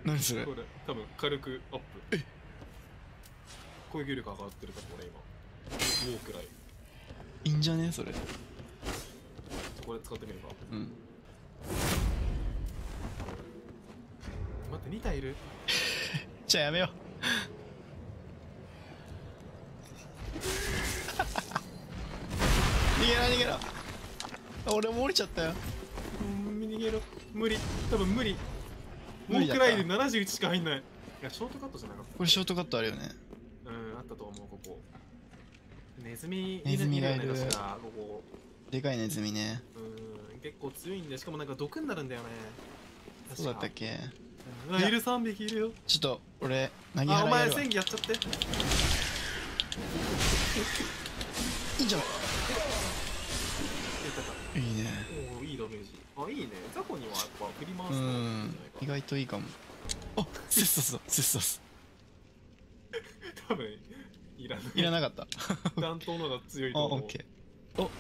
何それ,多分軽くアップ。攻撃力上がってるかこれ今。もうくらい。いいんじゃね？それ。これ使ってみるか。うん。待って2体いる？じゃあやめよう。逃げろ逃げろ。あ俺も降りちゃったよ。うん逃げろ。無理。多分無理。もうくらいで71しか入んない。いやショートカットじゃなかっこれショートカットあるよね。たうんあったと思うここネズミネズミがいる。でかいネズミね。うん結構強いんでしかもなんか毒になるんだよね。そうだったっけ？ういる3匹いるよ。ちょっと俺投げあお前払いやるわ戦技やっちゃって。いいんじゃないいいね。おおいいダメージ。あいいね。ザコにはやっぱ振り回すうん。意外といいかも。あセッサスだセッサス。多分いらない。いらなかった。弾頭の方が強いあと思う。オッケー。お。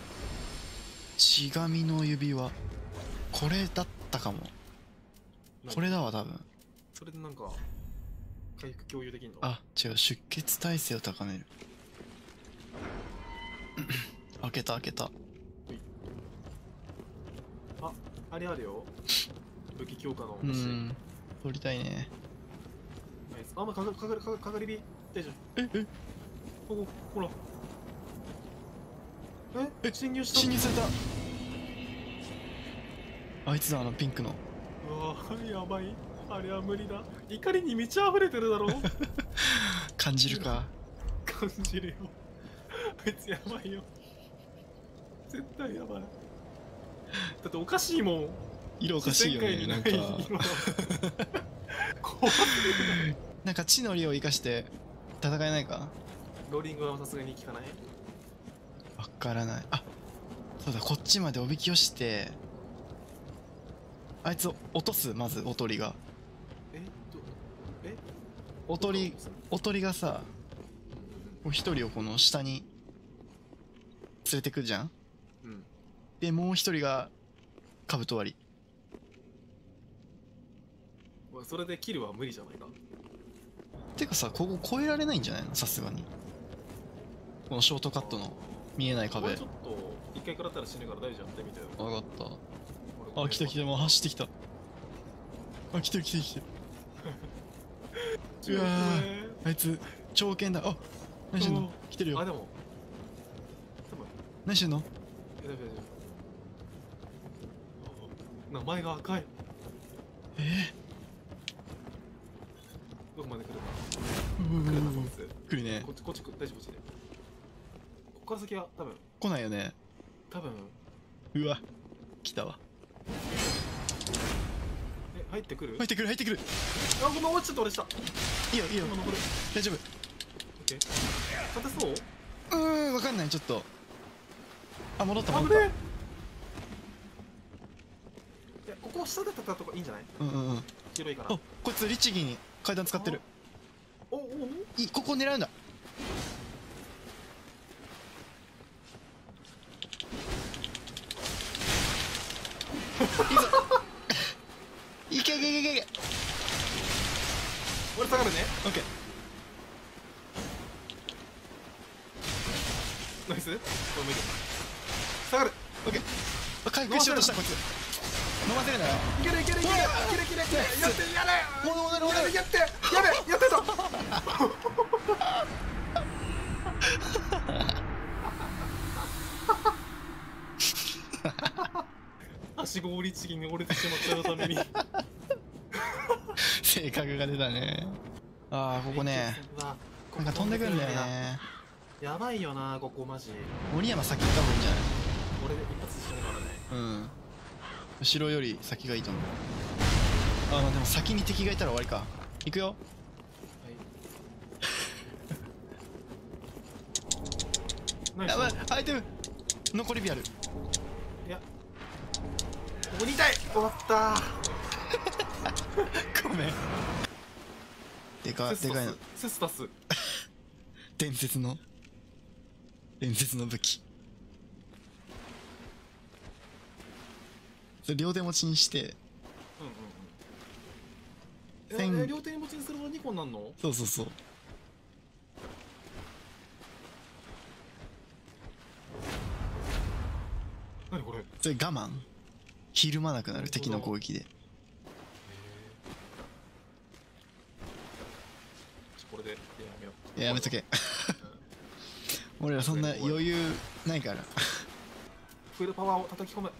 血神の指輪。これだったかも。これだわ多分。それでなんか回復共有できんの？あ違う。出血耐性を高める。開けた開けた。ああれあるよ。武器強化のう星ん。取りたいね。ナイス。あ、まあ、かかかかかかかり火大丈夫ええここほら。え？え？侵入した？侵入された。あいつだあのピンクの。うわやばい。あれは無理だ。怒りに満ち溢れてるだろう。感じるか？感じるよ。あいつやばいよ。絶対やばい。だっておかしいもん。色おかしいよねなんか。なんか地の利を生かして戦えないか？ローリングはさすがに効かない？わからない。あそうだこっちまでおびき寄してあいつを落とす？まずおとりが。えどえ？おとりおとりがさ一人をこの下に連れてくじゃん？うん。でもう一人がカブト割りそれでキルは無理じゃないか。てかさここ越えられないんじゃないの？さすがにこのショートカットの見えない壁。俺ちょっと一回食らったら死ぬから大丈夫やってみてよ。分かった。俺あ来た来たもう走ってきた。あ来てる来てる来てる うわーあいつ長剣だ。あ何してんの？うん来てるよ。あでも。何してんの？名前が赤い。えどこまで来るか。来るね。こっちこっち大丈夫こっちでこっから先は多分。来ないよね。多分。うわ。来たわ。え入ってくる？入ってくる入ってくる。あごめん落ちちゃった俺したいいよいいよ。大丈夫。オッケー。勝てそう？うーん分かんないちょっと。あ戻った戻っ危ねえ。いやここ下で戦ったとかいいんじゃない？たうんうんうん。広いから。あこいつ律儀に階段使ってる。おおおいいここ狙うんだいけいけいけいけ俺下がるね。オッケー。ナイス。下がる。オッケー。あ回復しようとしたこいつ。飲ませるなよ。いけるいけるいける。い。けるいけるやってやれ。戻る戻る戻る。やってやべやってた 足ごりちぎに折れてしまったがために。性格が出たね。ああここね。なんか飛んでくるんだよねやばいよなここマジ。森山先行った方がいいんじゃない？俺で一発死ぬからねうん。後ろより先がいいと思う。あのでも先に敵がいたら終わりか。行くよ。何やばいアイテム。残り火あるこにいたい終わった。ごめん。でかでかいの。スセスタス。伝説の？伝説の武器。それ両手持ちにして。うんうんうん。千。ええ両手に持ちにするの2個になんの？そうそうそう。何これ？それ我慢ひるまなくなる敵の攻撃で。これでやめややめとけ。俺らそんな余裕ないから。フルパワーを叩き込む。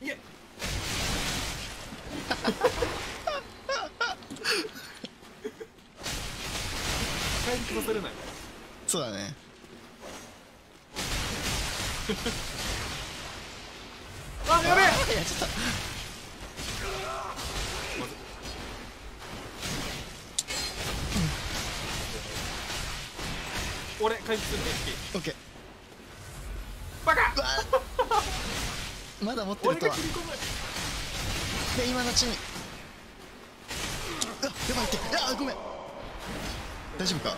いえ。そうだねあやべえ。ちょっと俺回復する HP オッケー。バカ。まだ持ってるとは。俺が切り込むで今のうちにあやばいって。あごめん。大丈夫か？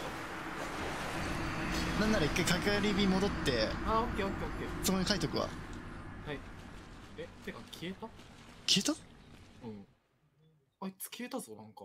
なんなら一回かかり火戻ってあオッケーオッケーオッケそこに書いとくわてか消えた？消えた？うん。あいつ消えたぞなんか